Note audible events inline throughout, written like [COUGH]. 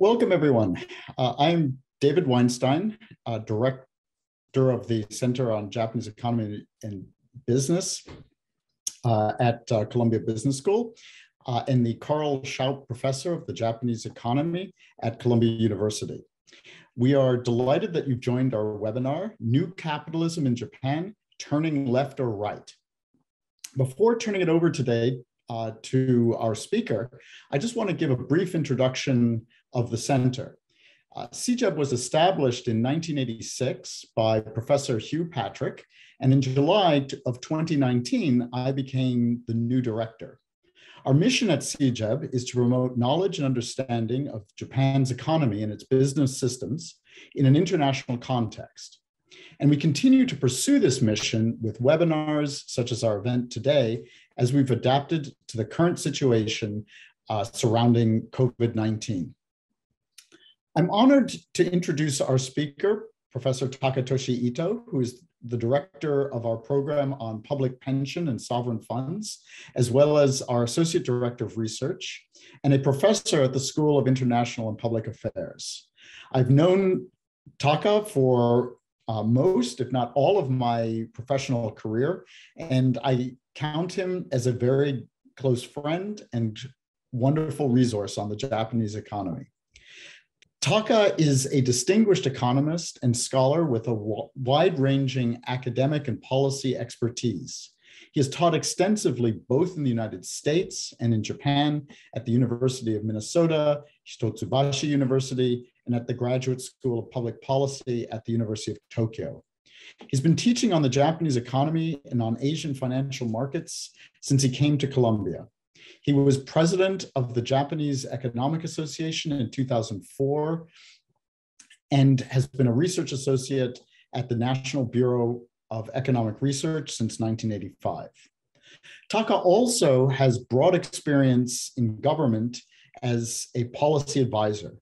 Welcome, everyone. Uh, I'm David Weinstein, uh, Director of the Center on Japanese Economy and Business uh, at uh, Columbia Business School, uh, and the Carl Shoup Professor of the Japanese Economy at Columbia University. We are delighted that you've joined our webinar, New Capitalism in Japan, Turning Left or Right. Before turning it over today uh, to our speaker, I just want to give a brief introduction of the center. Uh, CJEB was established in 1986 by Professor Hugh Patrick, and in July of 2019, I became the new director. Our mission at CJEB is to promote knowledge and understanding of Japan's economy and its business systems in an international context. And we continue to pursue this mission with webinars such as our event today, as we've adapted to the current situation uh, surrounding COVID 19. I'm honored to introduce our speaker, Professor Takatoshi Ito, who is the director of our program on public pension and sovereign funds, as well as our associate director of research and a professor at the School of International and Public Affairs. I've known Taka for uh, most, if not all, of my professional career, and I count him as a very close friend and wonderful resource on the Japanese economy. Taka is a distinguished economist and scholar with a wide ranging academic and policy expertise. He has taught extensively both in the United States and in Japan at the University of Minnesota, Hitotsubashi University, and at the Graduate School of Public Policy at the University of Tokyo. He's been teaching on the Japanese economy and on Asian financial markets since he came to Columbia. He was president of the Japanese Economic Association in 2004 and has been a research associate at the National Bureau of Economic Research since 1985. Taka also has broad experience in government as a policy advisor.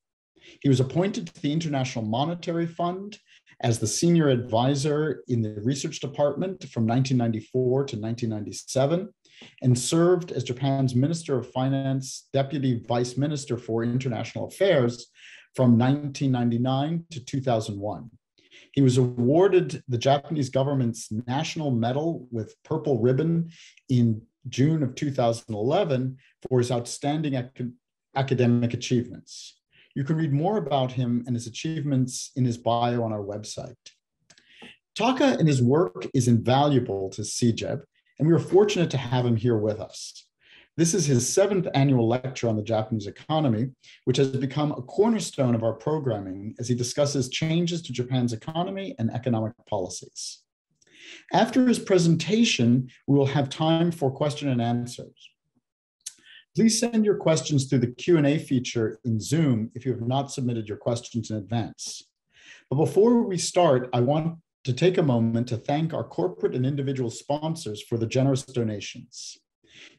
He was appointed to the International Monetary Fund as the senior advisor in the research department from 1994 to 1997 and served as Japan's Minister of Finance, Deputy Vice Minister for International Affairs from 1999 to 2001. He was awarded the Japanese government's National Medal with Purple Ribbon in June of 2011 for his outstanding ac academic achievements. You can read more about him and his achievements in his bio on our website. Taka and his work is invaluable to CJEB and we were fortunate to have him here with us. This is his seventh annual lecture on the Japanese economy, which has become a cornerstone of our programming as he discusses changes to Japan's economy and economic policies. After his presentation, we will have time for question and answers. Please send your questions through the Q&A feature in Zoom if you have not submitted your questions in advance. But before we start, I want to take a moment to thank our corporate and individual sponsors for the generous donations.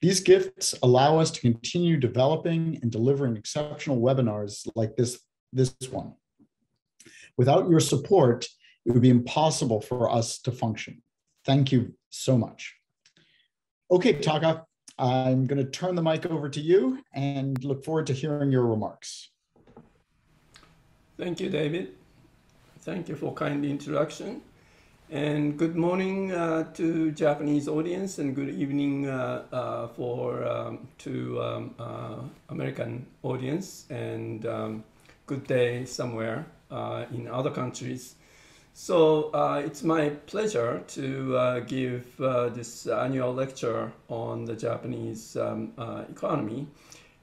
These gifts allow us to continue developing and delivering exceptional webinars like this, this one. Without your support, it would be impossible for us to function. Thank you so much. Okay, Taka, I'm going to turn the mic over to you and look forward to hearing your remarks. Thank you, David. Thank you for kind introduction. And good morning uh, to Japanese audience and good evening uh, uh, for um, to um, uh, American audience and um, good day somewhere uh, in other countries. So uh, it's my pleasure to give this annual lecture on the Japanese um, economy.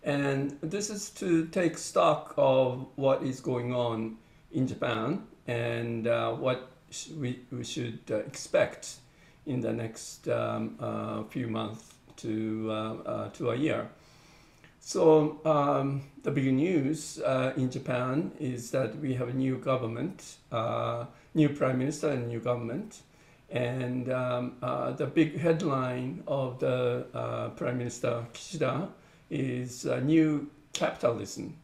And this is to take stock of what is going on in Japan and what we, we should uh, expect in the next um, uh, few months to, uh, to a year. So um, the big news uh, in Japan is that we have a new government, uh, new prime minister and new government. And um, uh, the big headline of the prime minister Kishida is new capitalism.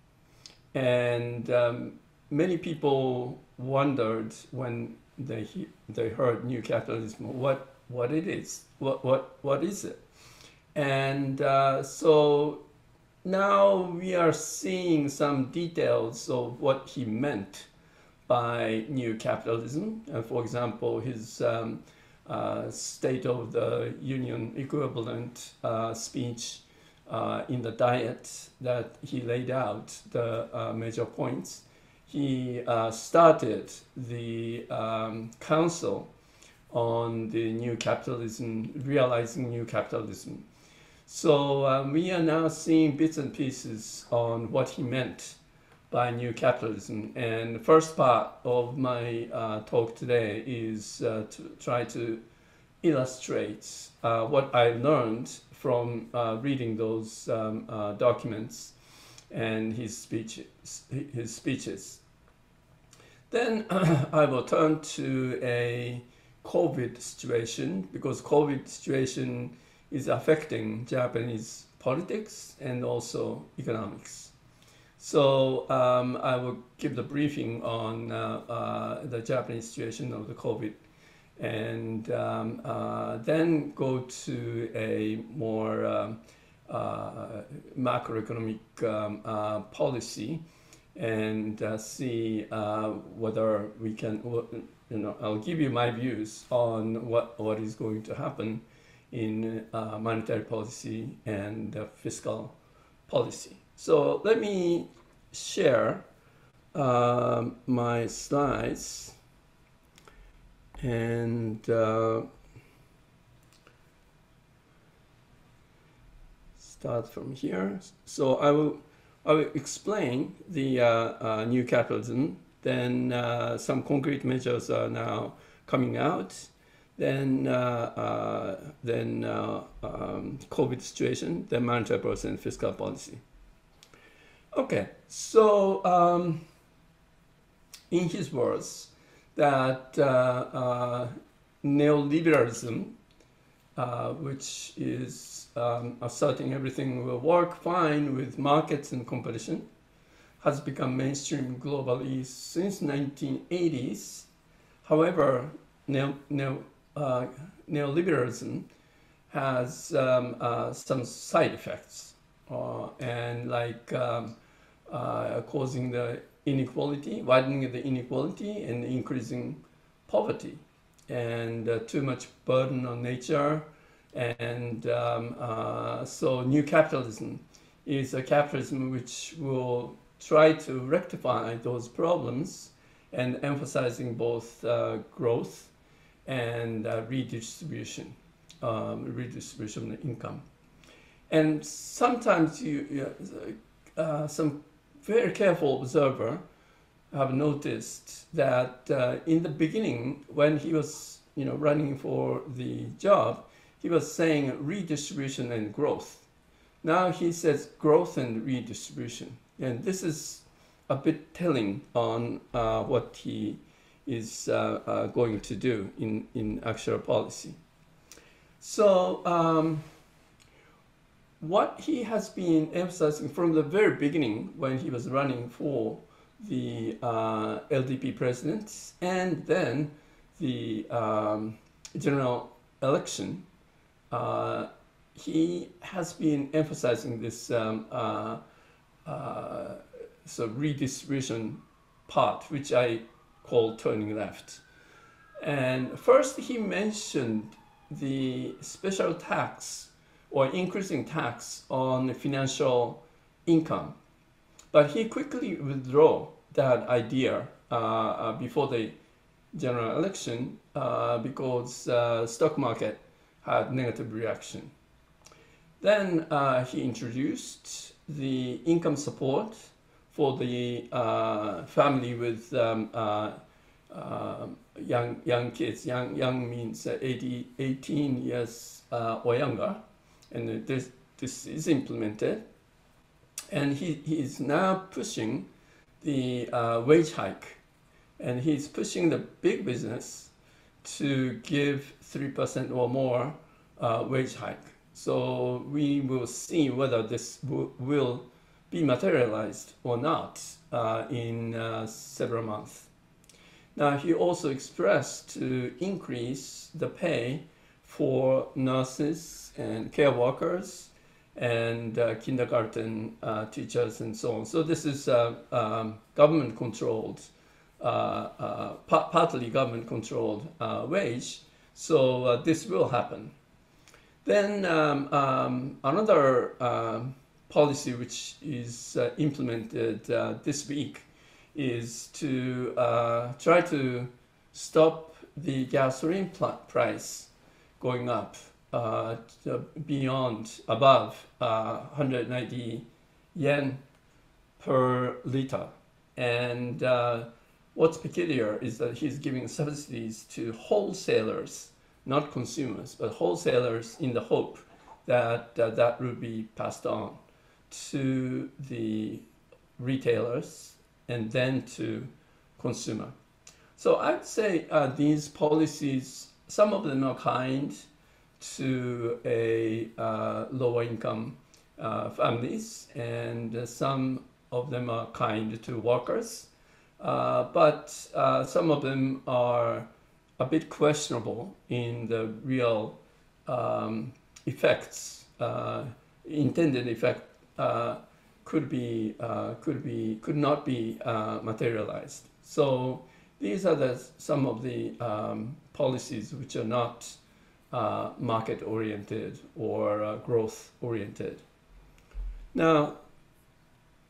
And um, many people wondered when they they heard new capitalism what what it is what what what is it and uh, so now we are seeing some details of what he meant by new capitalism. Uh, for example, his um, uh, State of the Union equivalent uh, speech uh, in the diet that he laid out the uh, major points. He uh, started the um, council on the new capitalism, realizing new capitalism. So um, we are now seeing bits and pieces on what he meant by new capitalism. And the first part of my uh, talk today is uh, to try to illustrate uh, what I learned from uh, reading those um, documents and his speeches. His speeches. Then [CLEARS THROAT] I will turn to a COVID situation because COVID situation is affecting Japanese politics and also economics. So um, I will give the briefing on uh, uh, the Japanese situation of the COVID and um, uh, then go to a more um, uh, macroeconomic um, uh, policy and uh, see whether we can, you know, I'll give you my views on what, what is going to happen in uh, monetary policy and uh, fiscal policy. So let me share uh, my slides and uh, start from here. So I will explain the uh, uh, new capitalism, then some concrete measures are now coming out then uh, uh, then uh, um, COVID situation, then monetary policy and fiscal policy. Okay, so um, in his words, that uh, uh, neoliberalism, uh, which is um, asserting everything will work fine with markets and competition, has become mainstream globally since 1980s. However, neo, neo, uh, neoliberalism has um, uh, some side effects uh, and like um, uh, causing the inequality, widening the inequality and increasing poverty and uh, too much burden on nature. And um, uh, so new capitalism is a capitalism which will try to rectify those problems and emphasizing both growth and uh, redistribution, um, redistribution of income. And sometimes you, uh, some very careful observer have noticed that uh, in the beginning, when he was you know, running for the job, he was saying redistribution and growth. Now he says growth and redistribution. And this is a bit telling on uh, what he is uh, uh, going to do in, in actual policy. So um, what he has been emphasizing from the very beginning when he was running for the uh, LDP president and then the um, general election, uh, he has been emphasizing this um, uh, uh, so redistribution part, which I call Turning Left. And first he mentioned the special tax or increasing tax on financial income. But he quickly withdrew that idea uh, uh, before the general election uh, because stock market had negative reaction. Then uh, he introduced the income support for the uh, family with um, uh, uh, young young kids. Young young means 80, 18 years uh, or younger, and this this is implemented. And he, he is now pushing the uh, wage hike, and he's pushing the big business to give three percent or more uh, wage hike. So we will see whether this will be materialized or not uh, in uh, several months. Now, he also expressed to increase the pay for nurses and care workers and uh, kindergarten uh, teachers and so on. So this is uh, um, government controlled, partly government controlled uh, wage. So this will happen. Then um, um, another um, policy which is implemented this week is to try to stop the gasoline price going up uh, beyond, above uh, 190 yen per liter. And uh, what's peculiar is that he's giving subsidies to wholesalers, not consumers, but wholesalers in the hope that uh, that will be passed on to the retailers and then to consumer. So I'd say uh, these policies, some of them are kind, to a uh, lower income uh, families and some of them are kind to workers but uh, some of them are a bit questionable in the real um, effects uh, intended effect uh, could be could be could not be materialized so these are the some of the um, policies which are not uh, market oriented or uh, growth oriented. Now,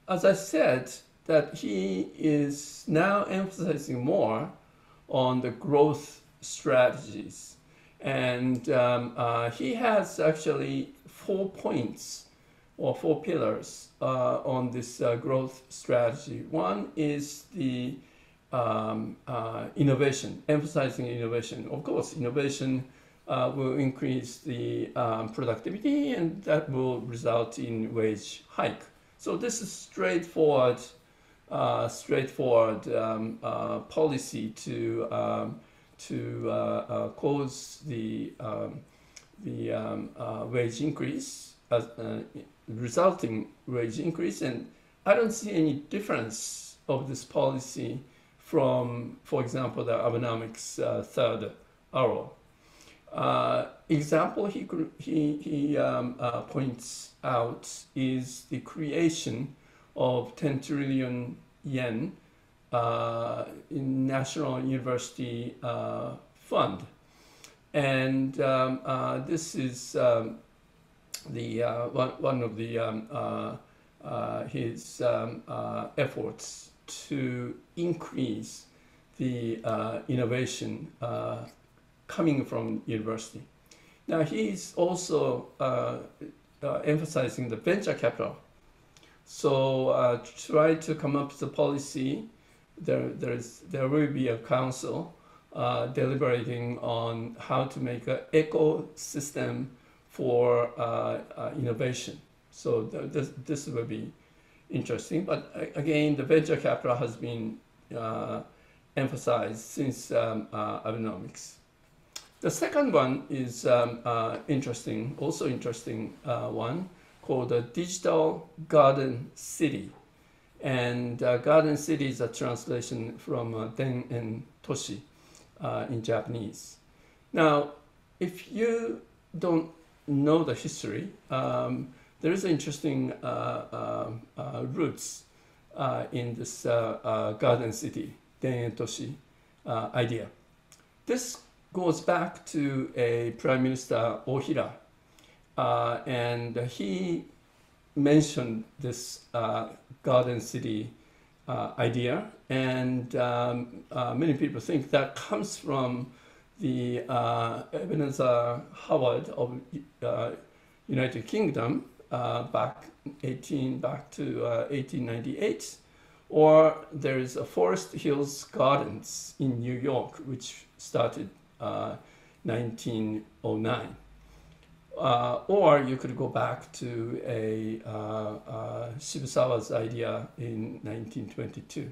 as I said, that he is now emphasizing more on the growth strategies. And um, uh, he has actually four points or four pillars uh, on this uh, growth strategy. One is the um, uh, innovation, emphasizing innovation. Of course, innovation uh, will increase the um, productivity and that will result in wage hike. So this is straightforward, straightforward um, uh, policy to um, to uh, uh, cause the um, the um, uh, wage increase, as, resulting wage increase, and I don't see any difference of this policy from, for example, the Abenomics third arrow. Uh, example he, he, he um, uh, points out is the creation of 10 trillion yen uh, in National University uh, Fund. And um, uh, this is um, the uh, one, one of the um, his um, efforts to increase the innovation coming from university. Now he's also uh, uh, emphasizing the venture capital. So uh, try to come up with a policy. There, there, is, there will be a council uh, deliberating on how to make an ecosystem for uh, uh, innovation. So th this, this will be interesting. But again, the venture capital has been emphasized since um, Abenomics. The second one is um, uh, interesting, also interesting uh, one called the Digital Garden City. And uh, Garden City is a translation from uh, Den-en Toshi uh, in Japanese. Now, if you don't know the history, um, there is interesting uh, roots in this Garden City, Den-en Toshi idea. This goes back to a Prime Minister Ohira, uh, and he mentioned this uh, garden city uh, idea, and um, uh, many people think that comes from the uh, Ebenezer Howard of uh, United Kingdom back 18 back to 1898 or there's a Forest Hills Gardens in New York, which started 1909. Uh, or you could go back to a uh, uh, Shibusawa's idea in 1922.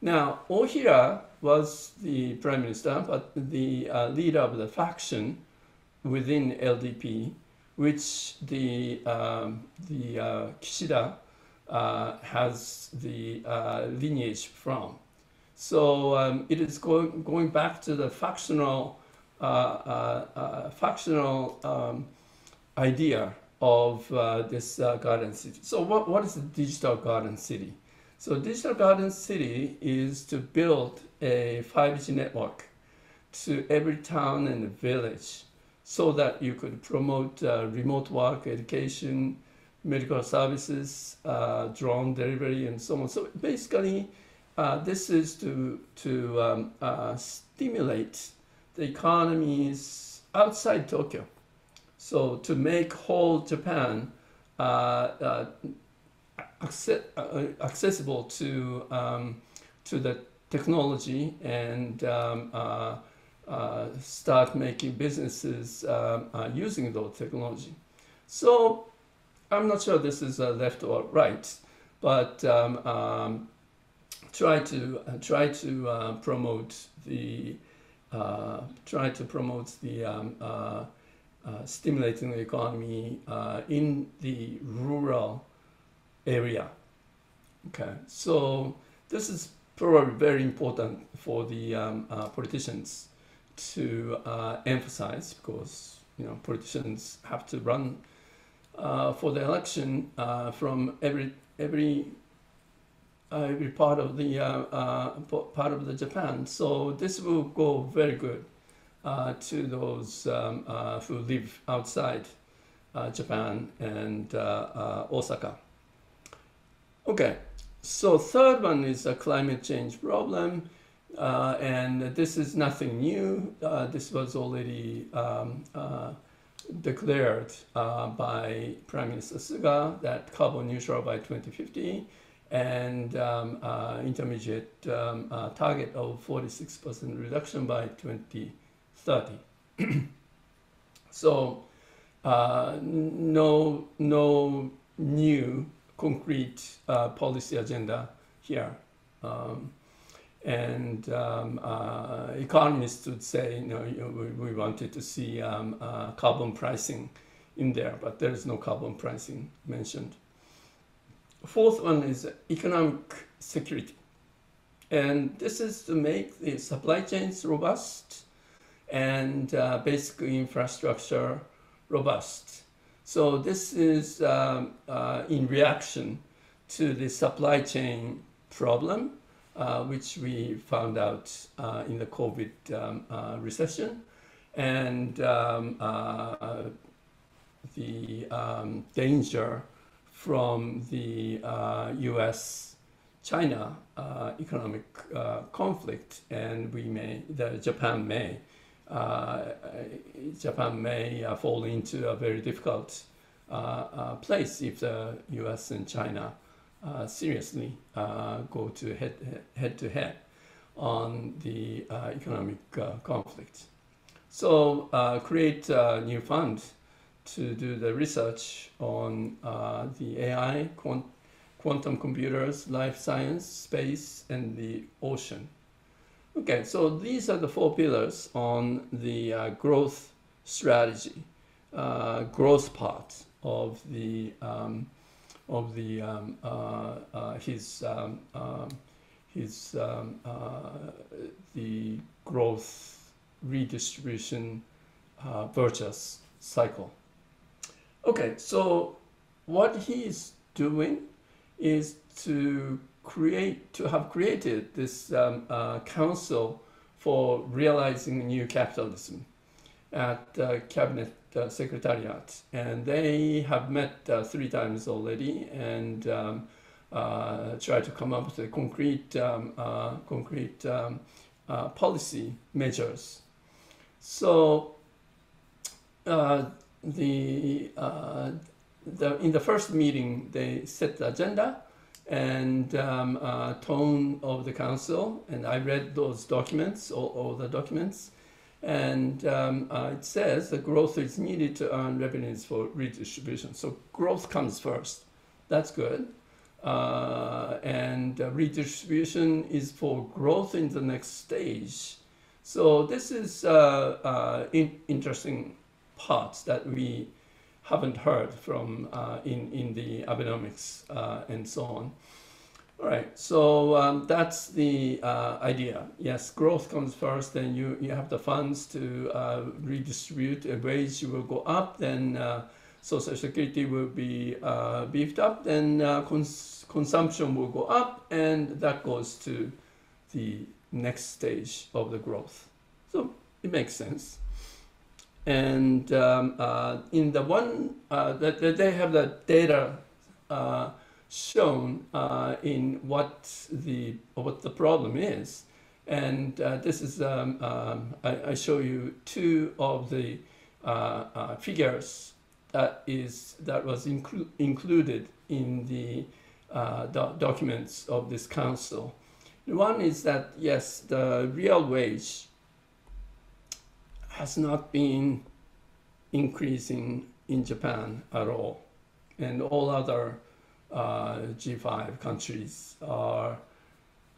Now, Ohira was the prime minister, but the uh, leader of the faction within LDP, which the, um, the uh, Kishida uh, has the lineage from. So um, it is going, going back to the factional, uh, uh, uh, factional um, idea of uh, this uh, garden city. So what, what is the digital garden city? So digital garden city is to build a 5G network to every town and village so that you could promote uh, remote work, education, medical services, uh, drone delivery, and so on. So basically, uh, this is to, to um, uh, stimulate the economies outside Tokyo. So to make whole Japan uh, uh, accessible to, um, to the technology and um, uh, start making businesses uh, using those technology. So I'm not sure this is uh, left or right, but um, um, try to uh, try to uh, promote the try to promote the um, stimulating the economy in the rural area. Okay, so this is probably very important for the um, politicians to uh, emphasize because you know politicians have to run uh, for the election uh, from every every uh, every part of the uh, uh, part of the Japan. So this will go very good to those um, who live outside Japan and Osaka. Okay, so third one is a climate change problem. Uh, and this is nothing new. Uh, this was already um, uh, declared uh, by Prime Minister Suga that carbon neutral by 2050 and um, uh, intermediate um, uh, target of 46% reduction by 2030. [CLEARS THROAT] so no, no new concrete policy agenda here. Um, and um, uh, economists would say, you know, we, wanted to see um, uh, carbon pricing in there, but there is no carbon pricing mentioned. Fourth one is economic security. And this is to make the supply chains robust and uh, basic infrastructure robust. So this is um, uh, in reaction to the supply chain problem uh, which we found out uh, in the COVID um, uh, recession. And um, uh, the um, danger from the US China economic conflict, and we may, the Japan may, Japan may fall into a very difficult place if the US and China uh, seriously uh, go to head, head to head on the uh, economic uh, conflict. So uh, create a new fund to do the research on the AI, quant quantum computers, life science, space, and the ocean. Okay, so these are the four pillars on the growth strategy, growth part of the um, of the um, uh, uh, his um, um his um, uh, the growth redistribution uh, virtuous cycle. Okay, so what he is doing is to create to have created this um, uh, council for realizing new capitalism at the cabinet uh, secretariat, and they have met uh, three times already and um, uh, try to come up with a concrete, um, uh, concrete um, uh, policy measures. So the, the in the first meeting they set the agenda and um, tone of the council, and I read those documents, all, all the documents. And um, uh, it says the growth is needed to earn revenues for redistribution. So growth comes first. That's good. Uh, and uh, redistribution is for growth in the next stage. So this is uh, uh, in interesting parts that we haven't heard from uh, in, in the Abenomics and so on. All right, so um, that's the uh, idea. Yes, growth comes first, then you, you have the funds to uh, redistribute. A wage will go up, then uh, social security will be uh, beefed up, then uh, cons- consumption will go up, and that goes to the next stage of the growth. So it makes sense. And um, uh, in the one uh, that, that they have the data uh, shown uh, in what the what the problem is, and uh, this is um, um, I, I, show you two of the uh, figures that is that was inclu- included in the do- documents of this council. One is that yes, the real wage has not been increasing in Japan at all, and all other uh, G5 countries are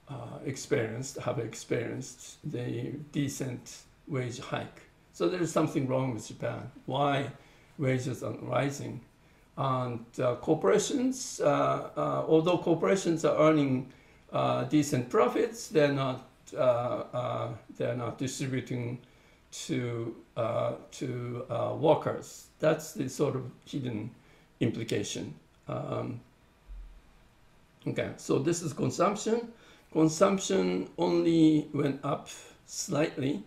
uh, experienced have experienced the decent wage hike. So there is something wrong with Japan. Why wages are rising? And uh, corporations, uh, uh, although corporations are earning uh, decent profits, they're not they're not distributing to to workers. That's the sort of hidden implication. Um, Okay, so this is consumption. Consumption only went up slightly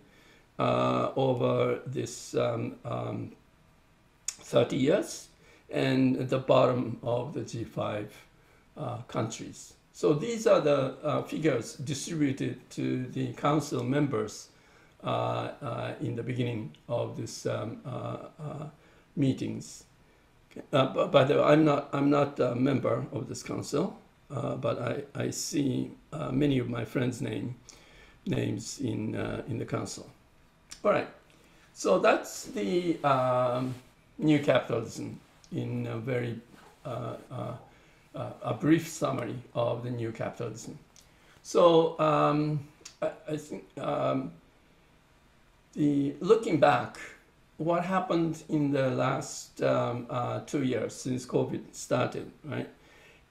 uh, over this um, um, 30 years and the bottom of the G5 uh, countries. So these are the uh, figures distributed to the council members uh, uh, in the beginning of this um, uh, meetings. but, but I'm not I'm not a member of this council. Uh, but I, I see uh, many of my friends' name, names in, uh, in the council. All right, so that's the um, new capitalism in a very uh, uh, a brief summary of the new capitalism. So um, I, I, think um, the looking back, what happened in the last um, two years since COVID started, right?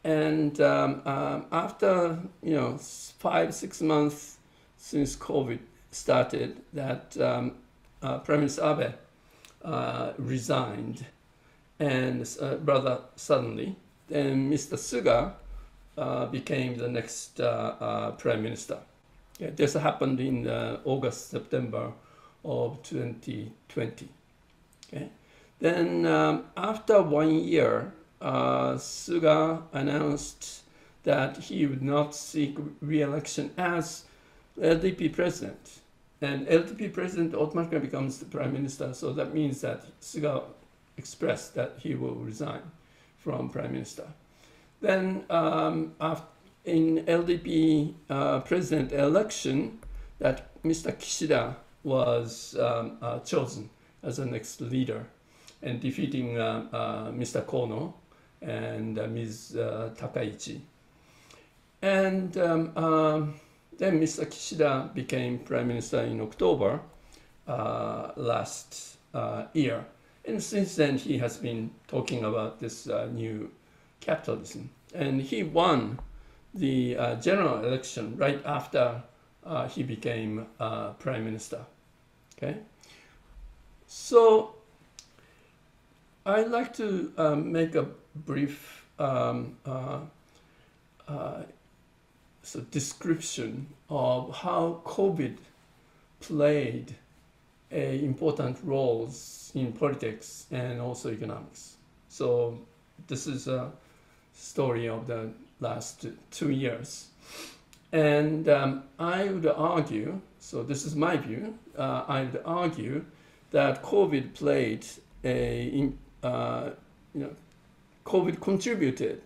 And um, um, after you know five six months since COVID started, that um, uh, Prime Minister Abe uh, resigned, and uh, rather suddenly, then Mr. Suga uh, became the next uh, uh, Prime Minister. Yeah, this happened in August September of 2020. Okay, then um, after one year uh, Suga announced that he would not seek re-election as LDP president. And LDP president automatically becomes the prime minister. So that means that Suga expressed that he will resign from prime minister. Then um, in LDP uh, president election, that Mr. Kishida was um, uh, chosen as the next leader and defeating uh, uh Mr. Kono and uh, Ms. Takaichi. And um, um, then Mr. Kishida became prime minister in October last year. And since then, he has been talking about this new capitalism. And he won the uh, general election right after he became prime minister. Okay? So I'd like to um, make a brief um, uh, uh, so description of how COVID played a important roles in politics and also economics. So this is a story of the last two years. And um, I would argue, so this is my view, uh, I would argue that COVID played a, uh, you know, COVID contributed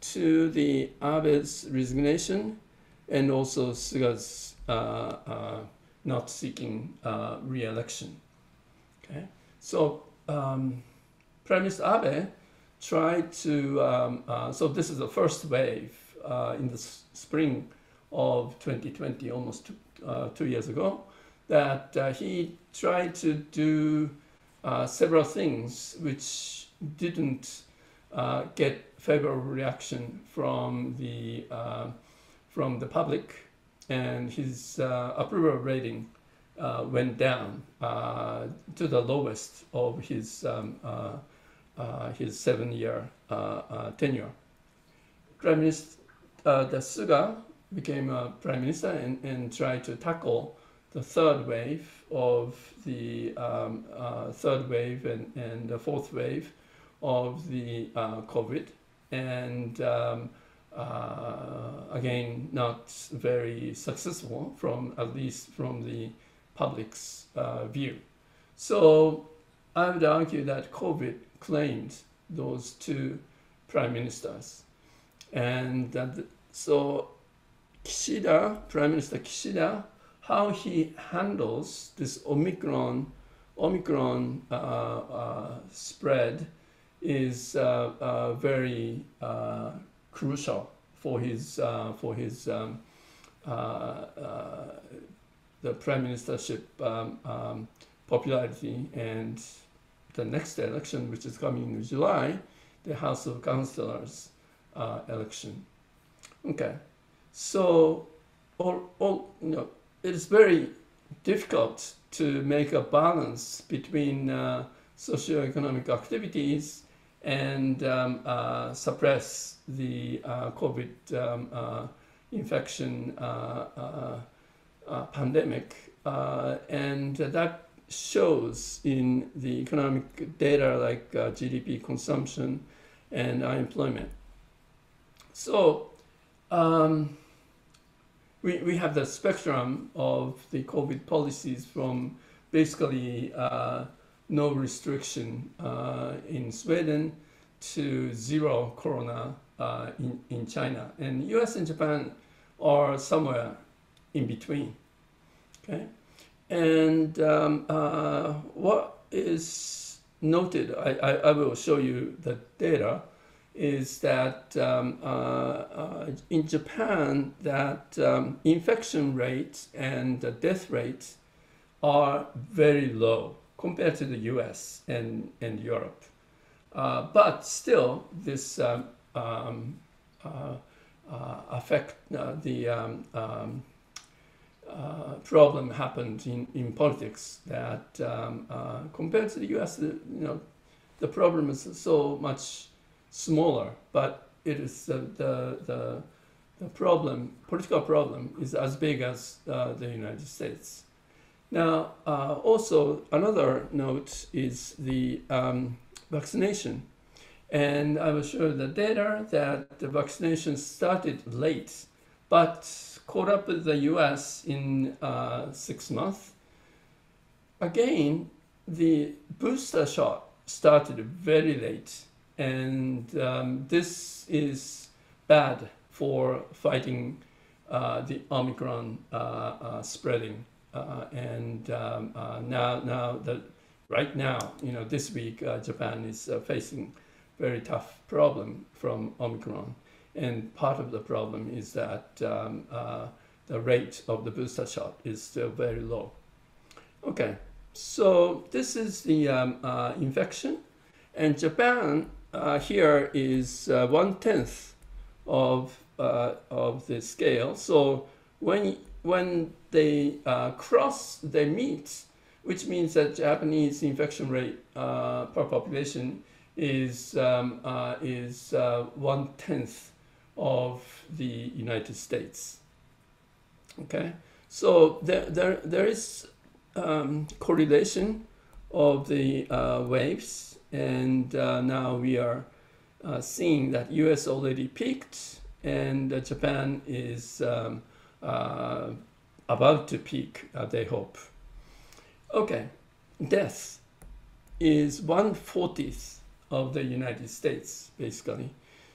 to the Abe's resignation and also Suga's uh, uh, not seeking uh, re-election. Okay, so um, Prime Minister Abe tried to. Um, uh, so this is the first wave in the spring of 2020, almost two, uh, two years ago, that he tried to do several things which didn't uh, get favorable reaction from the uh, from the public, and his uh, approval rating uh, went down uh, to the lowest of his um, uh, his seven-year tenure. Prime Minister the Suga became a prime minister and, and tried to tackle the third wave of the um, uh, third wave and, and the fourth wave of the uh, COVID. And um, uh, again, not very successful from at least from the public's uh, view. So I would argue that COVID claimed those two prime ministers. And that, so Kishida, Prime Minister Kishida, how he handles this Omicron, Omicron uh, uh, spread is uh, uh very uh, crucial for his uh, for his um, the prime ministership um, um, popularity and the next election, which is coming in July, the House of Councillors election. Okay. So, all, all, you know, it is very difficult to make a balance between uh, socioeconomic activities and um, uh, suppress the uh, COVID um, uh, infection uh, uh, pandemic. and that shows in the economic data like GDP consumption and unemployment. So um, we, we have the spectrum of the COVID policies from basically uh, no restriction uh, in Sweden to zero corona uh, in, in China. And US and Japan are somewhere in between. Okay? And um, uh, what is noted, I, I, I will show you the data, is that um, uh, uh, in Japan that um, infection rates and death rates are very low compared to the US and, and Europe. Uh, but still, this um, um uh, uh, affect the um, um, problem happened in, in politics that compared to the US, you know, the problem is so much smaller, but it is the, the, the, the problem, political problem is as big as uh, the United States. Now, uh, also another note is the um, vaccination. And I will show the data that the vaccination started late, but caught up with the US in uh, six months. Again, the booster shot started very late and um, this is bad for fighting uh, the Omicron uh, uh, spreading. Uh, and um, uh, now, now that right now, you know, this week uh, Japan is facing very tough problem from Omicron, and part of the problem is that um, the rate of the booster shot is still very low. Okay, so this is the um, infection, and Japan uh, here is uh, one tenth of uh, of the scale. So when when they uh, cross, they meet, which means that Japanese infection rate uh, per population is um, uh, is one tenth of the United States. Okay, so there there there is um, correlation of the waves and uh, now we are uh, seeing that US already peaked and uh, Japan is um, uh, about to peak, uh, they hope. Okay, death is 140th of the United States, basically.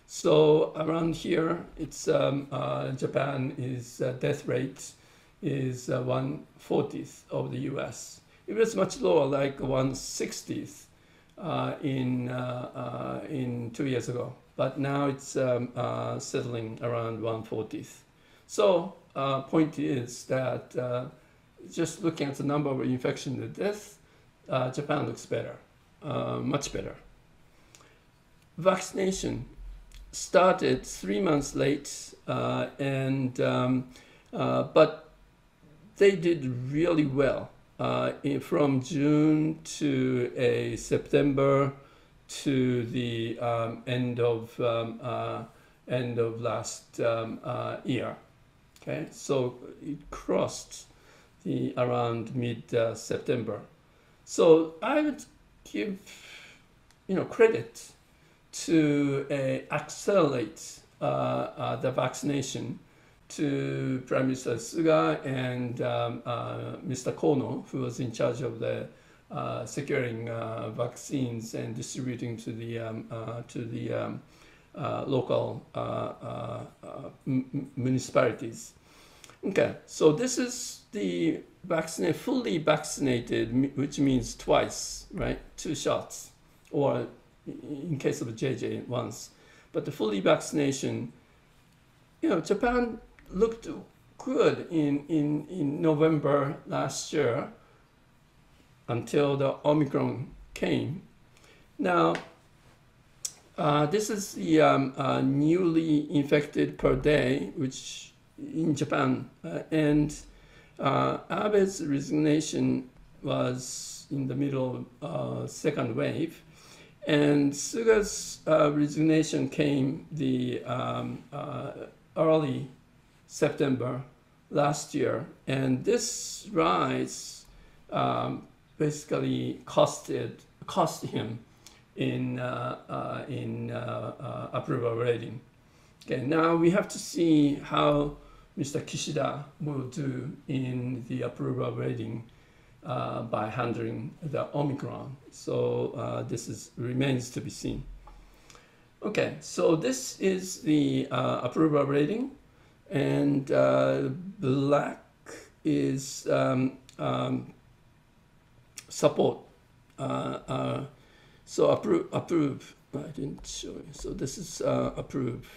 So around here, it's um, uh, Japan is death rate is 140th of the US. It was much lower, like 160th uh, in, uh, uh, in two years ago, but now it's um, settling around 140th. So point is that just looking at the number of infection and death, Japan looks better, much better. Vaccination started three months late, uh, and um, uh, but they did really well uh, in, from June to a September to the um, end of um, uh, end of last um, uh, year. Okay, so it crossed the around mid uh, September. So I would give you know credit to uh, accelerate uh, the vaccination to Prime Minister Suga and um, uh, Mr. Kono, who was in charge of the uh, securing uh, vaccines and distributing to the um, to the um, local municipalities. Okay, so this is the vaccinated, fully vaccinated, which means twice, right? Two shots, or in case of JJ, once. But the fully vaccination, you know, Japan looked good in, in, in November last year until the Omicron came. Now, uh, this is the um, uh, newly infected per day, which in Japan, uh, and uh, Abe's resignation was in the middle of uh, second wave, and Suga's uh, resignation came the um, early September last year, and this rise um, basically costed cost him in uh, uh, in uh, uh approval rating. Okay, now we have to see how Mr. Kishida will do in the approval rating uh, by handling the Omicron. So uh, this is remains to be seen. Okay, so this is the approval rating and uh, black is um, um, support. Uh, uh, so approve, approve. I didn't show you. So this is uh, approve.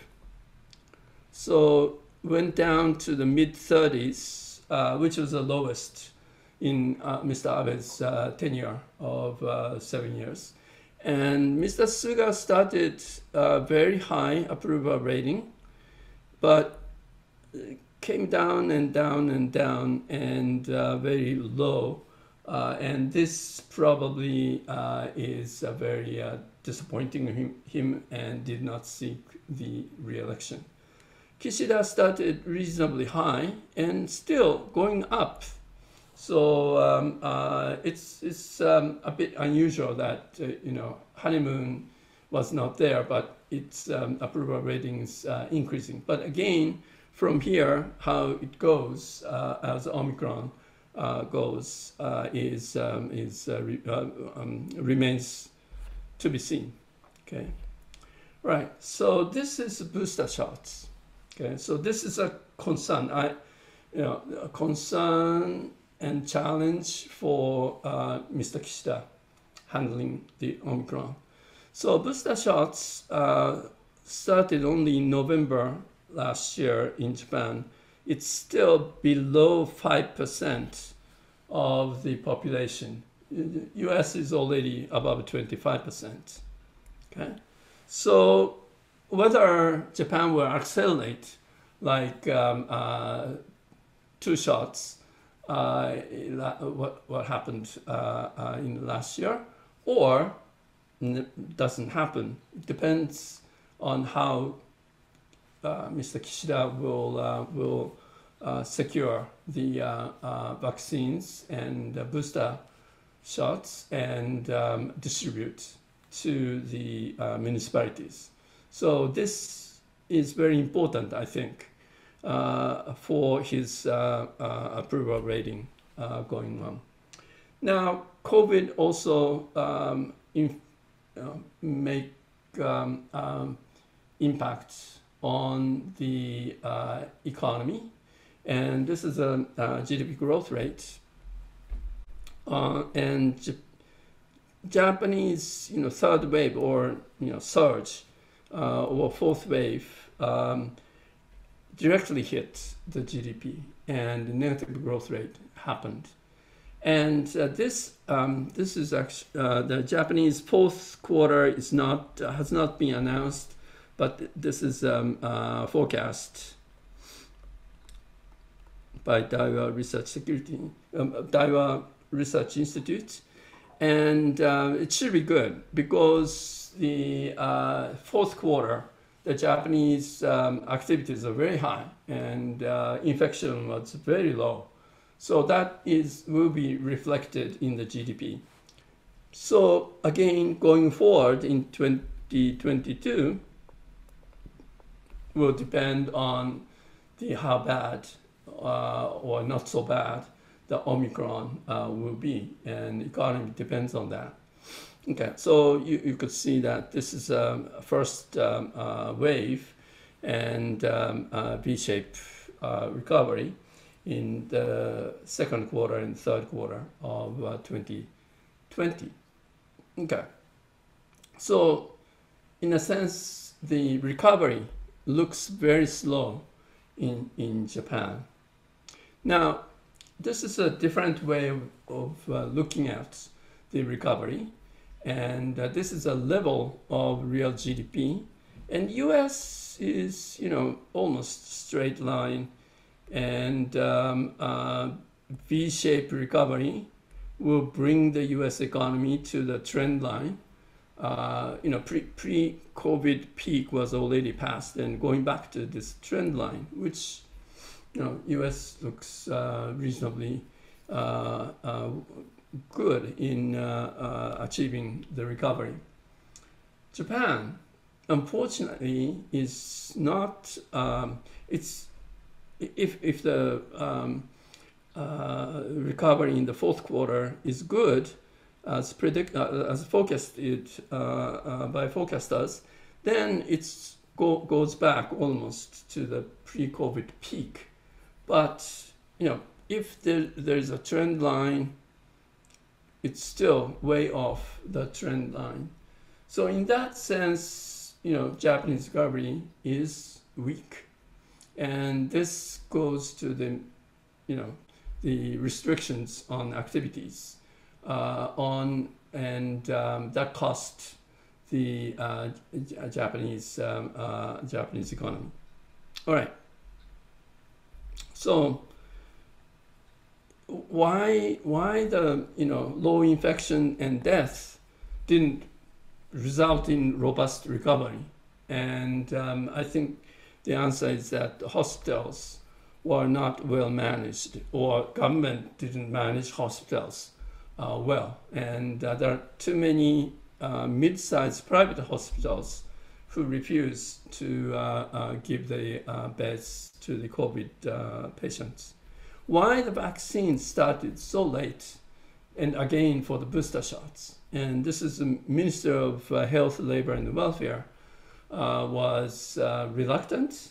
So went down to the mid 30s, uh, which was the lowest in Mr. Abe's tenure of seven years. And Mr. Suga started very high approval rating, but came down and down and down and uh, very low. Uh, and this probably uh, is very uh, disappointing him, him, and did not seek the re-election. Kishida started reasonably high and still going up. So um, uh, it's, it's um, a bit unusual that, uh, you know, honeymoon was not there, but its um, approval ratings increasing. But again, from here, how it goes uh, as Omicron uh, goes uh, is, um, is uh, re uh, um, remains to be seen. Okay, right. So this is booster shots. Okay, so this is a concern. I, you know, a concern and challenge for Mr. Kishida handling the Omicron. So booster shots started only in November last year in Japan, it's still below 5% of the population. US is already above 25%. Okay? So whether Japan will accelerate like um, uh, two shots, uh, what, what happened uh, uh in last year, or doesn't happen. It depends on how Mr. Kishida will, uh, will uh, secure the vaccines and booster shots and um, distribute to the municipalities. So this is very important, I think, uh, for his uh, uh, approval rating going on. Now, COVID also um, in, make um, um, impacts on the uh, economy. And this is a, a GDP growth rate. Uh, and J Japanese, you know, third wave or, you know, surge uh, or fourth wave um, directly hit the GDP and the negative growth rate happened. And uh, this um, this is actually uh, the Japanese fourth quarter is not uh, has not been announced but this is um, uh, forecast by Daiwa Research Security, um, Daiwa Research Institute. and uh, it should be good because the uh, fourth quarter, the Japanese um, activities are very high and uh, infection was very low. So that is will be reflected in the GDP. So again, going forward in 2022 will depend on the how bad uh, or not so bad the Omicron uh, will be, and economy depends on that. Okay, so you, you could see that this is a um, first um, uh, wave and um, V-shaped uh, recovery in the second quarter and third quarter of uh, 2020. Okay, so in a sense, the recovery looks very slow in, in Japan. Now, this is a different way of, of uh, looking at the recovery. And uh, this is a level of real GDP. And US is, you know, almost straight line. And um, uh, V-shaped recovery will bring the US economy to the trend line. Uh, you know, pre, pre-COVID peak was already passed and going back to this trend line, which you know, U.S. looks uh, reasonably uh, uh, good in achieving the recovery. Japan, unfortunately, is not. Um, it's if if the um, uh, recovery in the fourth quarter is good, as predict uh, as forecasted uh, by forecasters, then it go, goes back almost to the pre-COVID peak. But, you know, if there, there's a trend line, it's still way off the trend line. So in that sense, you know, Japanese recovery is weak. And this goes to the, you know, the restrictions on activities uh, on, and um, that cost the uh, Japanese um, uh, Japanese economy. All right. So why why the you know low infection and death didn't result in robust recovery? And um, I think the answer is that hospitals were not well managed, or government didn't manage hospitals uh, well, and uh, there are too many uh, mid-sized private hospitals who refuse to uh, uh, give the beds to the COVID patients. Why the vaccine started so late, and again for the booster shots. And this is the Minister of Health, Labor and Welfare was reluctant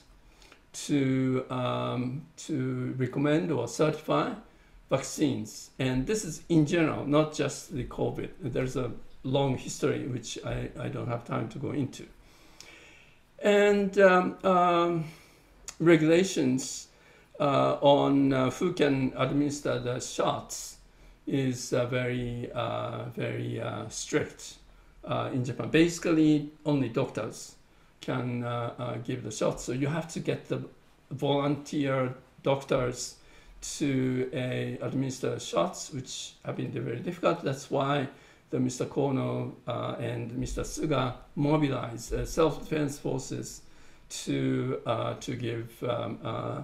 to, um, to recommend or certify vaccines. And this is in general, not just the COVID. There's a long history, which I, I don't have time to go into. And um, um, regulations uh, on uh, who can administer the shots is uh, very, uh, very uh, strict uh, in Japan. Basically, only doctors can give the shots. So you have to get the volunteer doctors to administer shots, which have been very difficult. That's why the Mr. Kono uh, and Mr. Suga mobilized uh, self-defense forces to uh, to give um, uh,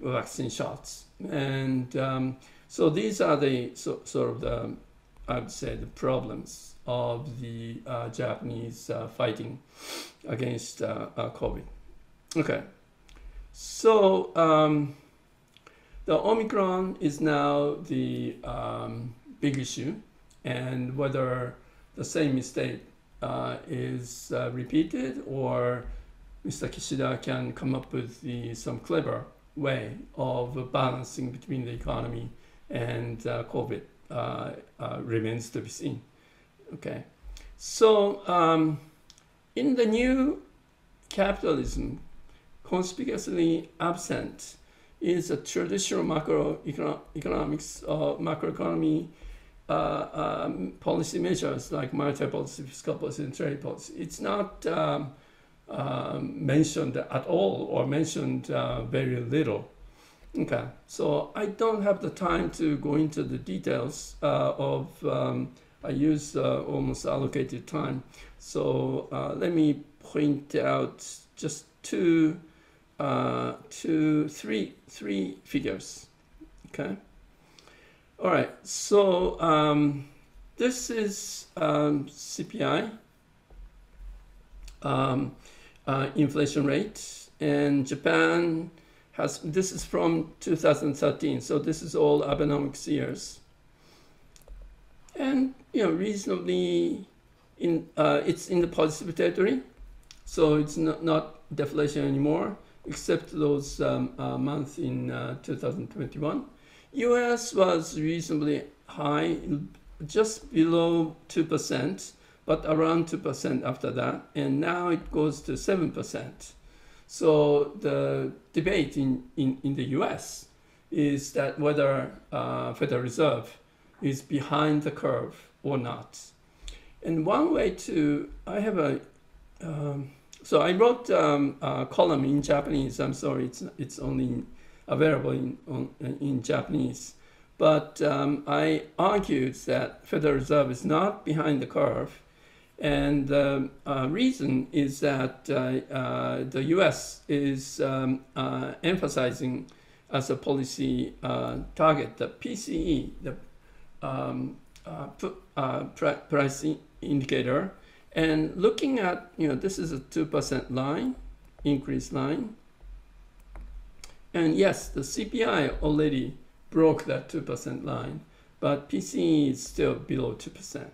vaccine shots, and um, so these are the so, sort of the I would say the problems of the uh, Japanese uh, fighting against COVID. Okay, so um, the Omicron is now the um, big issue and whether the same mistake uh, is uh, repeated or Mr. Kishida can come up with the, some clever way of balancing between the economy and uh, COVID uh, uh, remains to be seen. Okay, so um, in the new capitalism, conspicuously absent is a traditional macroeconomics, uh, macroeconomy uh, um, policy measures like monetary policy, fiscal policy, and trade policy. It's not um, uh, mentioned at all or mentioned uh, very little. Okay, so I don't have the time to go into the details uh, of um, I use uh, almost allocated time. So let me point out just two, uh, two, three, three figures. Okay. All right. So um, this is um, CPI, um, uh, inflation rate, and Japan has. This is from 2013. So this is all Abenomics years and you know reasonably in uh, it's in the positive territory, so it's not, not deflation anymore, except those um, uh, months in uh, 2021. U.S. was reasonably high, just below two percent, but around two percent after that, and now it goes to seven percent. So the debate in, in, in the U.S. is that whether uh, Federal Reserve is behind the curve or not. And one way to, I have a, um, so I wrote um, a column in Japanese. I'm sorry, it's, it's only available in, on, in Japanese. But um, I argued that Federal Reserve is not behind the curve. And the uh, reason is that uh, uh, the US is um, uh, emphasizing as a policy uh, target the PCE, the um, uh, price indicator and looking at, you know, this is a 2% line, increase line. And yes, the CPI already broke that 2% line, but PCE is still below 2%.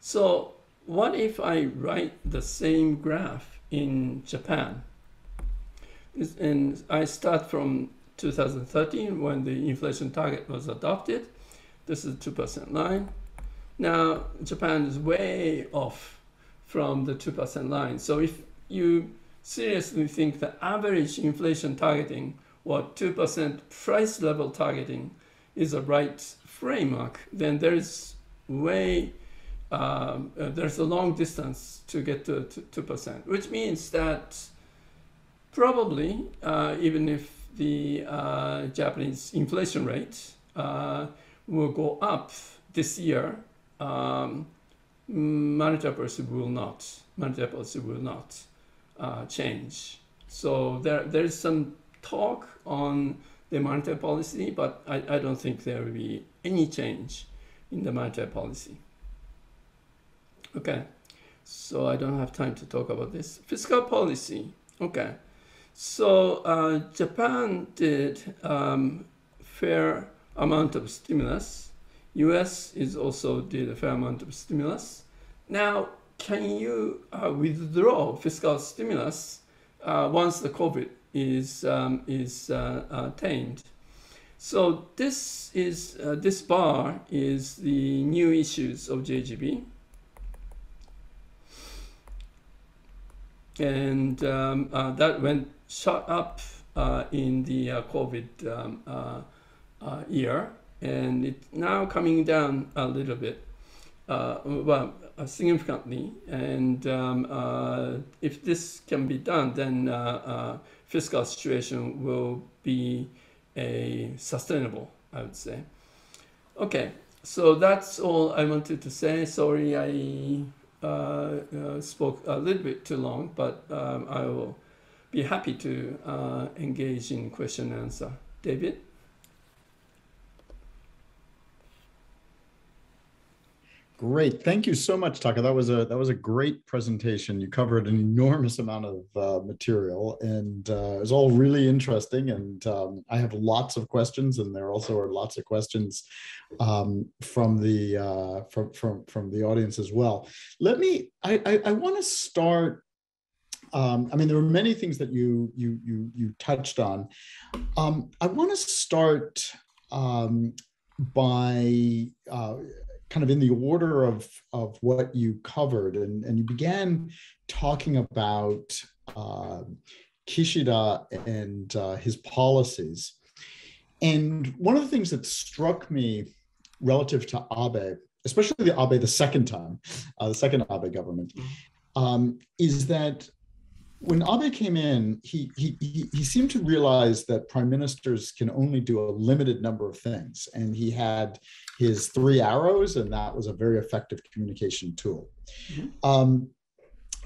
So what if I write the same graph in Japan? And I start from 2013 when the inflation target was adopted this is 2% line. Now, Japan is way off from the 2% line. So if you seriously think the average inflation targeting or 2% price level targeting is a right framework, then there is way, um, uh, there's a long distance to get to 2%, which means that probably uh, even if the uh, Japanese inflation rate uh, will go up this year, um, monetary policy will not. Monetary policy will not uh, change. So there, there is some talk on the monetary policy, but I, I don't think there will be any change in the monetary policy. Okay, so I don't have time to talk about this. Fiscal policy, okay. So uh, Japan did um, fair amount of stimulus. US is also did a fair amount of stimulus. Now, can you uh, withdraw fiscal stimulus uh, once the COVID is um, is uh, uh tamed? So this is uh, this bar is the new issues of JGB, and um, uh, that went shot up in the COVID um, uh, year, and it's now coming down a little bit, uh, well, uh, significantly. And um, uh, if this can be done, then uh, uh, fiscal situation will be a sustainable, I would say. Okay, so that's all I wanted to say. Sorry, I spoke a little bit too long, but um, I will be happy to engage in question and answer. David? Great, thank you so much, Taka. That was a that was a great presentation. You covered an enormous amount of uh, material, and uh, it was all really interesting. And um, I have lots of questions, and there also are lots of questions um, from the uh, from from from the audience as well. Let me. I I, I want to start. Um, I mean, there were many things that you you you you touched on. Um, I want to start um, by uh, kind of in the order of, of what you covered, and, and you began talking about uh, Kishida and uh, his policies. And one of the things that struck me relative to Abe, especially the Abe the second time, uh, the second Abe government, mm-hmm. um, is that when Abe came in, he, he, he seemed to realize that prime ministers can only do a limited number of things. And he had his three arrows, and that was a very effective communication tool. Mm-hmm. Um,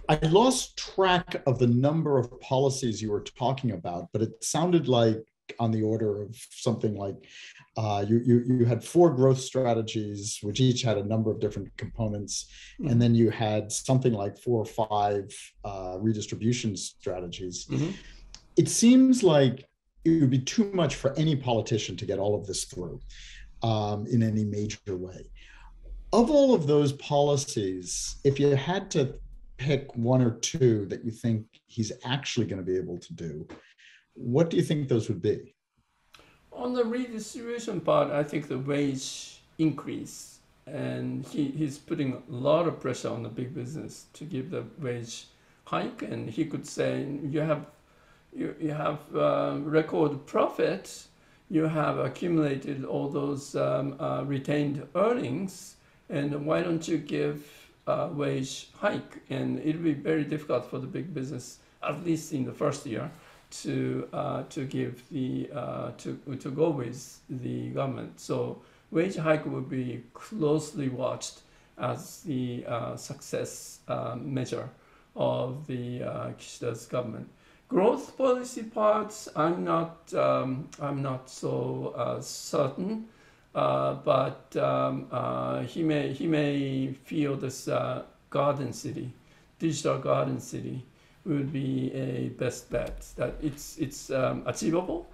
I lost track of the number of policies you were talking about, but it sounded like on the order of something like uh, you, you, you had four growth strategies, which each had a number of different components, mm-hmm. and then you had something like four or five uh, redistribution strategies. Mm-hmm. It seems like it would be too much for any politician to get all of this through um, in any major way. Of all of those policies, if you had to pick one or two that you think he's actually going to be able to do, what do you think those would be? On the redistribution part, I think the wage increase, and he, he's putting a lot of pressure on the big business to give the wage hike, and he could say, you have you, you have uh, record profit, you have accumulated all those um, uh, retained earnings, and why don't you give a wage hike? And it'll be very difficult for the big business, at least in the first year, to uh, to give the uh, to to go with the government. So wage hike will be closely watched as the uh, success uh, measure of the uh, Kishida's government. Growth policy parts, I'm not um, I'm not so uh, certain. Uh, but um, uh, he may he may feel this uh, garden city, digital garden city, would be a best bet. That it's it's um, achievable,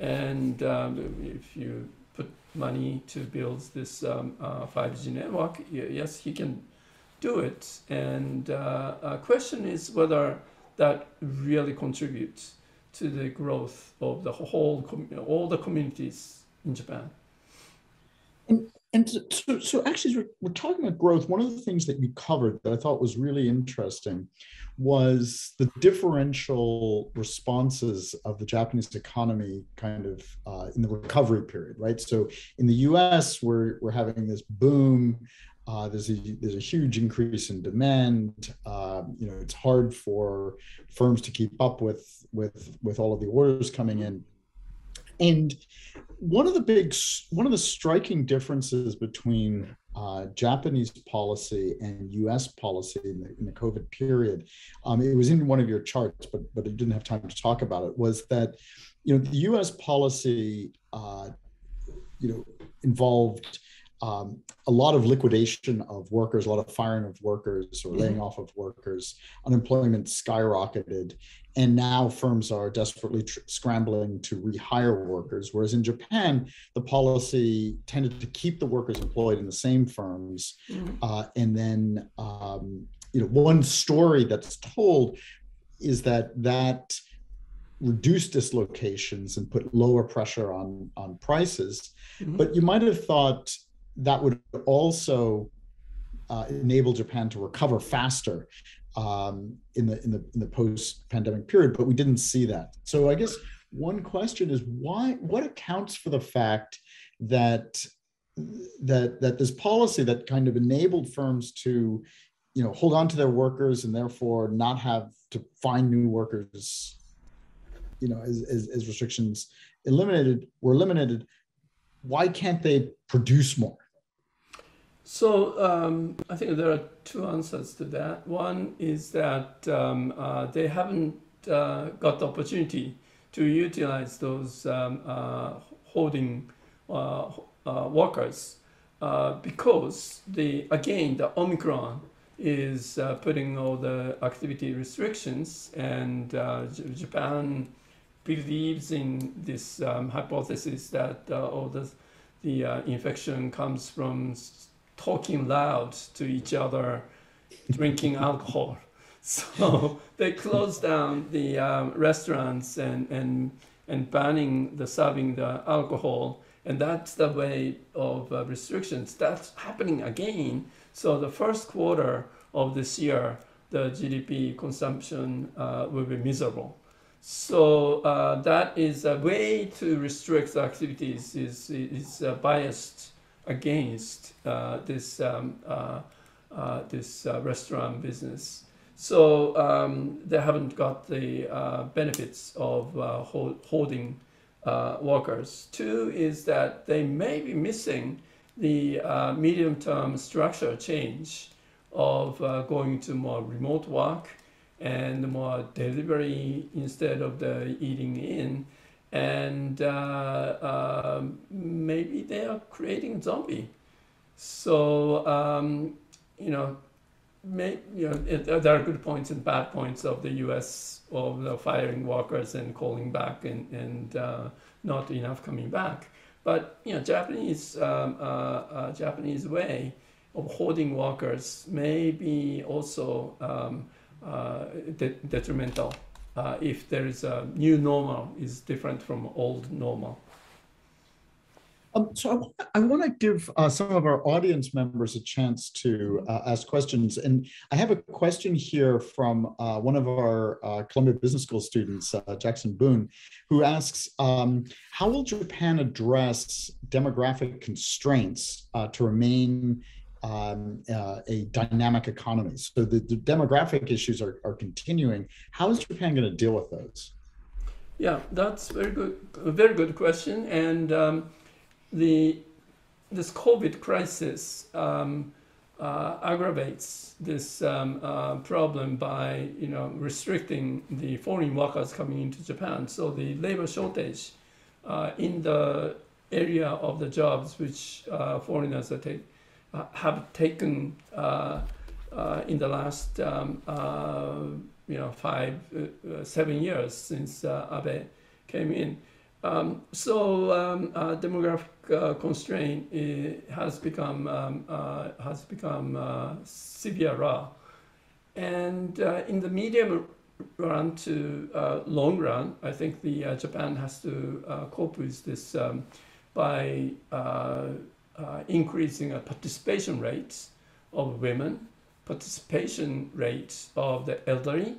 and um, if you put money to build this 5G um, uh, network, yes, he can do it. And uh, a question is whether that really contributes to the growth of the whole all the communities in Japan. And and so, so actually, we're, we're talking about growth. One of the things that you covered that I thought was really interesting was the differential responses of the Japanese economy kind of uh, in the recovery period, right? So in the US, we're, we're having this boom. Uh, there's, a, there's a huge increase in demand. Uh, you know, it's hard for firms to keep up with, with, with all of the orders coming in. And one of the big, one of the striking differences between uh, Japanese policy and U.S. policy in the, in the COVID period, um, it was in one of your charts, but but I didn't have time to talk about it. Was that you know the U.S. policy, uh, you know, involved um, a lot of liquidation of workers, a lot of firing of workers or laying mm-hmm. off of workers. Unemployment skyrocketed, and now firms are desperately tr- scrambling to rehire workers. Whereas in Japan, the policy tended to keep the workers employed in the same firms, mm-hmm. uh, and then um, you know one story that's told is that that reduce dislocations and put lower pressure on on prices mm-hmm. but you might have thought that would also uh, enable Japan to recover faster um, in the in the in the post-pandemic period, but we didn't see that. So I guess one question is why what accounts for the fact that that that this policy that kind of enabled firms to you know hold on to their workers and therefore not have to find new workers you know as, as, as restrictions eliminated were eliminated why can't they produce more so um, I think there are two answers to that. One is that um, uh, they haven't uh, got the opportunity to utilize those um, uh, holding uh, uh, workers uh, because the again the Omicron is putting all the activity restrictions and Japan believes in this um, hypothesis that all the the infection comes from talking loud to each other, drinking alcohol. [LAUGHS] So they closed down the um, restaurants and, and, and banning the serving the alcohol. And that's the way of uh, restrictions. That's happening again. So the first quarter of this year, the GDP consumption uh, will be miserable. So uh, that is a way to restrict the activities is, is uh, biased against uh, this um, uh, uh, this restaurant business. So um, they haven't got the benefits of hold, holding workers. Two is that they may be missing the uh, medium-term structure change of uh, going to more remote work and more delivery instead of the eating in. And uh, um, maybe they are creating zombie. So, um, you know, may, you know, it, there are good points and bad points of the U.S. of the firing workers and calling back and, and uh, not enough coming back. But you know, Japanese um, uh, uh, Japanese way of holding workers may be also um, uh, de detrimental uh, if there is a new normal is different from old normal. Um, so I, want to give uh, some of our audience members a chance to uh, ask questions. And I have a question here from uh, one of our uh, Columbia Business School students, uh, Jackson Boone, who asks, um, how will Japan address demographic constraints uh, to remain um, a dynamic economy? So the, the demographic issues are, are continuing. How is Japan going to deal with those? Yeah, that's very good, a very good question. And um, the this COVID crisis um, uh, aggravates this um, uh, problem by you know restricting the foreign workers coming into Japan. So the labor shortage uh, in the area of the jobs which uh, foreigners take, uh, have taken uh, in the last um, you know five seven years since Abe came in. Um, so um, uh, demographic uh, constraint uh, has become um, uh, has become uh, severe, and uh, in the medium run to long run, I think the Japan has to cope with this um, by increasing participation rates of women, participation rates of the elderly,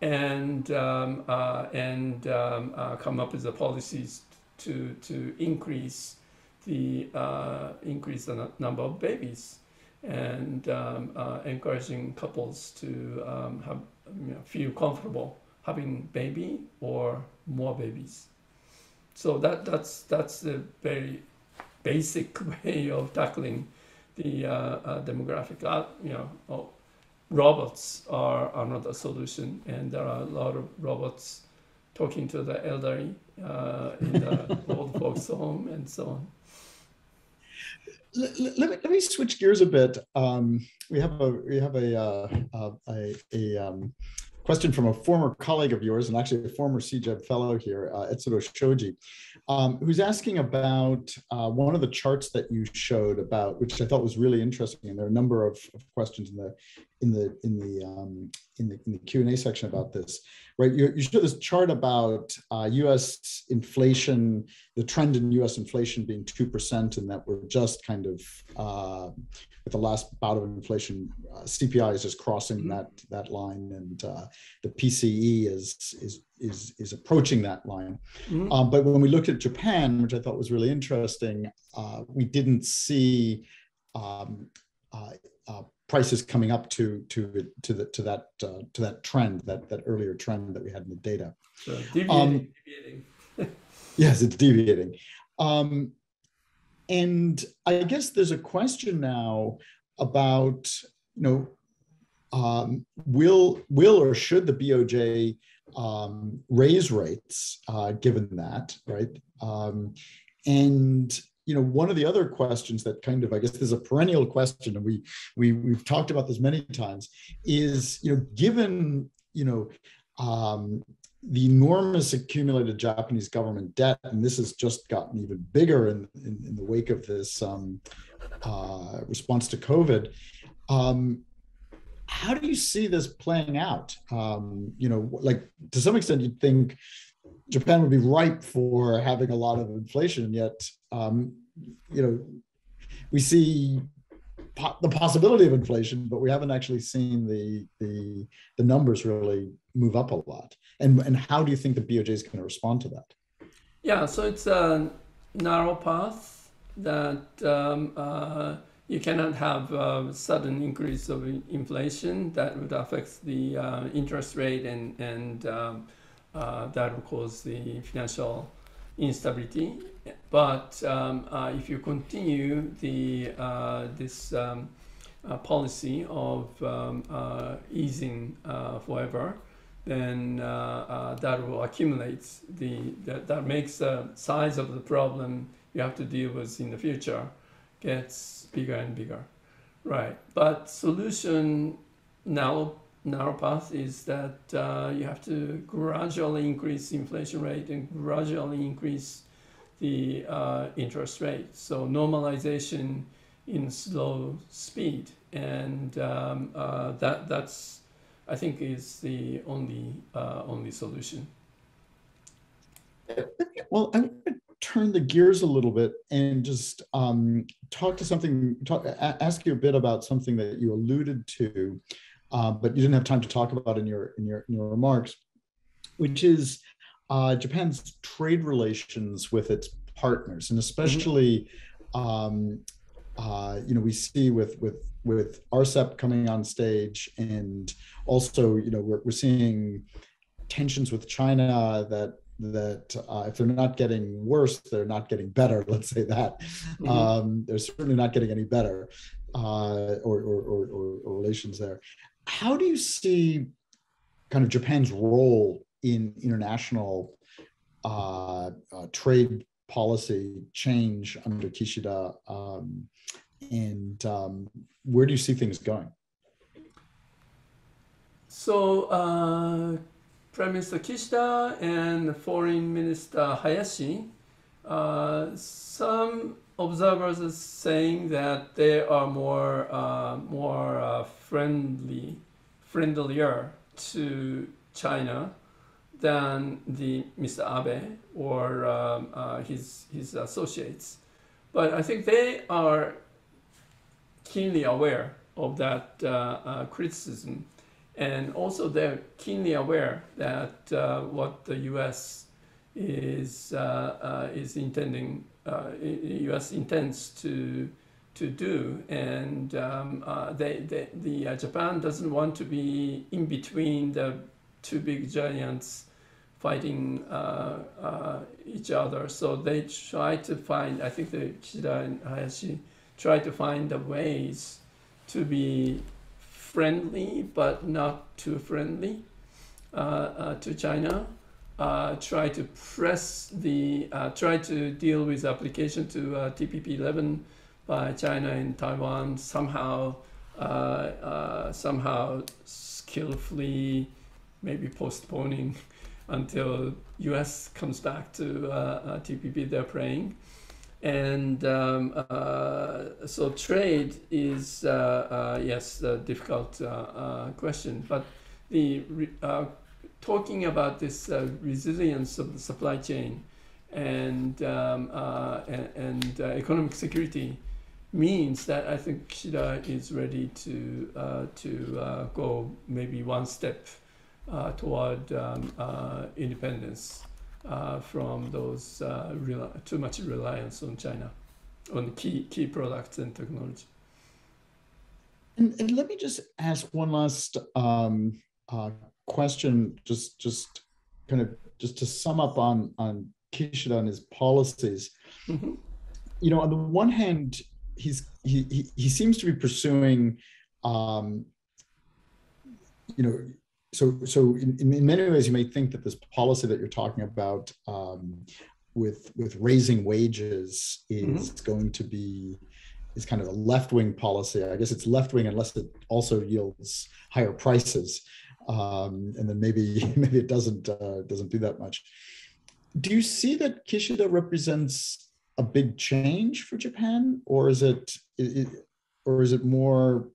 and um, uh, and um, uh, come up with the policies to to increase the uh, increase the number of babies and um, uh, encouraging couples to um, have you know, feel comfortable having baby or more babies. So that that's that's a very basic [LAUGHS] way of tackling the uh, uh, demographic. you know robots are, are not a solution, and there are a lot of robots talking to the elderly uh, in the [LAUGHS] old folks' home and so on. Let, let, me, let me switch gears a bit. Um, we have a we have a uh, a, a um, question from a former colleague of yours and actually a former CJEB fellow here, uh, Etsuro Shoji, um, who's asking about uh, one of the charts that you showed about, which I thought was really interesting. And there are a number of, of questions in the in the in the um, in the in the Q and A section about this, right? You, you showed this chart about uh, U.S. inflation, the trend in U.S. inflation being two percent, and that we're just kind of uh, with the last bout of inflation, uh, CPI is just crossing mm-hmm. that that line, and uh, the PCE is is is is approaching that line. Mm-hmm. Um, but when we looked at Japan, which I thought was really interesting, uh, we didn't see um, uh, uh, prices coming up to to to the to that uh, to that trend that that earlier trend that we had in the data. So deviating. Um, deviating. [LAUGHS] yes, it's deviating. Um, and I guess there's a question now about you know um, will will or should the BOJ um, raise rates uh, given that right? Um, and you know, one of the other questions that kind of, I guess, there's a perennial question, and we we we've talked about this many times, is you know, given you know, um, the enormous accumulated Japanese government debt, and this has just gotten even bigger in in, in the wake of this um, uh, response to COVID. Um, how do you see this playing out? Um, you know, like to some extent, you'd think Japan would be ripe for having a lot of inflation, yet um, you know, we see po- the possibility of inflation, but we haven't actually seen the the the numbers really move up a lot. And and how do you think the BOJ is going to respond to that? Yeah, so it's a narrow path that um, uh, you cannot have a sudden increase of inflation that would affect the uh, interest rate and and um, uh, that would cause the financial instability. But um, uh, if you continue the uh, this um, uh, policy of um, uh, easing uh, then that will accumulate the that, that makes the size of the problem you have to deal with in the future gets bigger and bigger. Right. But solution now narrow path is that uh, you have to gradually increase inflation rate and gradually increase the uh, interest rate. So normalization in slow speed, and um, uh, that that's I think is the only uh, only solution. Well, I want to turn the gears a little bit and just um, talk to something. Talk, ask you a bit about something that you alluded to uh, but you didn't have time to talk about in your in your in your remarks, which is uh, Japan's trade relations with its partners, and especially, um, uh, you know, we see with with with RCEP coming on stage, and also, you know, we're we're seeing tensions with China that that uh, if they're not getting worse, they're not getting better. [LAUGHS] Let's say that mm-hmm. um, they're certainly not getting any better, uh, or, or, or, or, relations there how do you see kind of Japan's role in international uh, uh, trade policy change under Kishida, um, and um, where do you see things going? So, uh, Prime Minister Kishida and Foreign Minister Hayashi, uh, some observers are saying that they are more uh, more uh, friendly, friendlier to China than the Mr. Abe or um, uh, his his associates. But I think they are keenly aware of that uh, uh, criticism, and also they're keenly aware that uh, what the U.S. is is intending U.S. intends to to do, and um, uh, they, they, the uh, Japan doesn't want to be in between the two big giants fighting uh, each other. So they try to find. I think the Kishida and Hayashi try to find the ways to be friendly, but not too friendly uh, to China uh, try to press the, uh, try to deal with application to uh, TPP 11 by China and Taiwan somehow, uh, uh, somehow skillfully, maybe postponing [LAUGHS] until U.S. comes back to uh, TPP. They're praying. And um, uh, so trade is, uh, uh, yes, a difficult question, but the talking about this uh, resilience of the supply chain and, um, uh, and, and uh, economic security means that I think Kishida is ready to, uh, to uh, go maybe one step uh, toward um, independence from those uh, too much reliance on China, on key, key products and technology. And, and let me just ask one last um, uh, question, just just kind of just to sum up on on Kishida and his policies. Mm-hmm. You know, on the one hand, he's he he, he seems to be pursuing, um, you know, so so in, in many ways you may think that this policy that you're talking about um, with with raising wages is mm-hmm. going to be is kind of a left wing policy. I guess it's left wing unless it also yields higher prices um, and then maybe [LAUGHS] maybe it doesn't uh, doesn't do that much. Do you see that Kishida represents a big change for Japan, or is it, it or is it more?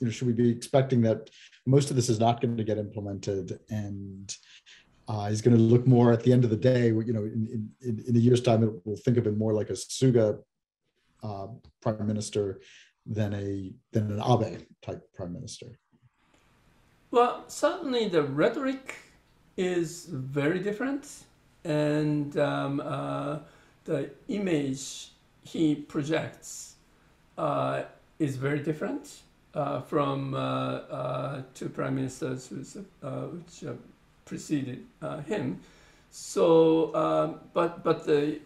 You know, should we be expecting that most of this is not going to get implemented and uh, he's going to look more at the end of the day, you know, in, in, in a year's time, we'll think of him more like a Suga uh, prime minister than a than an Abe type prime minister. Well, certainly the rhetoric is very different, and um, uh, the image he projects uh, is very different uh, from uh, uh, two prime ministers uh, which preceded him. So, um, but but the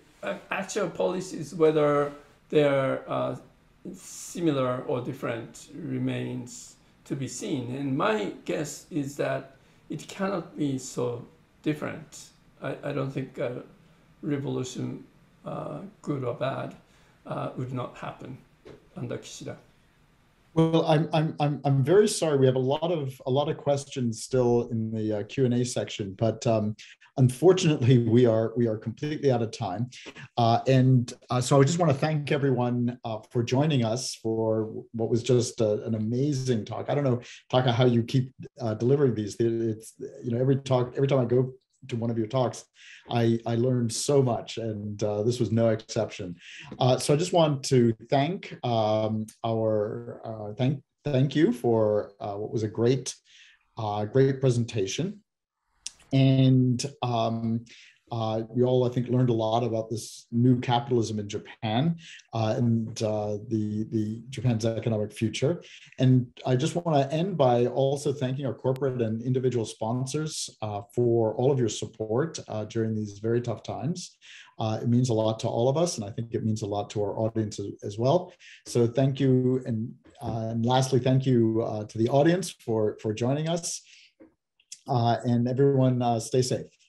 actual policies, whether they're similar or different, remains to be seen. And my guess is that it cannot be so different. I, I don't think a revolution, uh, good or bad, uh, would not happen under Kishida. Well, I'm I'm I'm I'm very sorry. We have a lot of a lot of questions still in the uh, Q and A section, but um, unfortunately, we are we are completely out of time. Uh, and uh, so, I just want to thank everyone uh, for joining us for what was just a, an amazing talk. I don't know, Taka, how you keep uh, delivering these. It's you know every talk every time I go to one of your talks, I, I learned so much, and uh, this was no exception. Uh, so I just want to thank um, our uh, thank thank you for uh, what was a great uh, great presentation, and um, uh, we all, I think, learned a lot about this new capitalism in Japan uh, and uh, the, the Japan's economic future. And I just want to end by also thanking our corporate and individual sponsors uh, for all of your support uh, during these very tough times. Uh, it means a lot to all of us, and I think it means a lot to our audience as well. So thank you, and, and lastly, thank you to the audience for for joining us, and everyone stay safe.